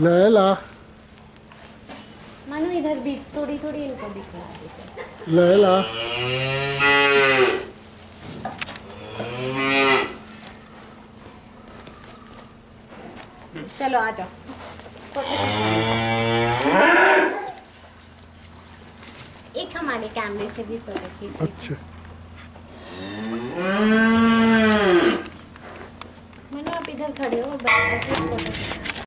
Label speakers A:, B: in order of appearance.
A: लैला।
B: मनु इधर भी थोड़ी थोड़ी इनको दिखला दे।
A: लैला।
B: चलो आ जाओ। एक हमारे कैमरे से भी फ़ोटो खींच।
A: अच्छा।
B: मनु आप इधर खड़े हो बस ऐसे फ़ोटो खींच।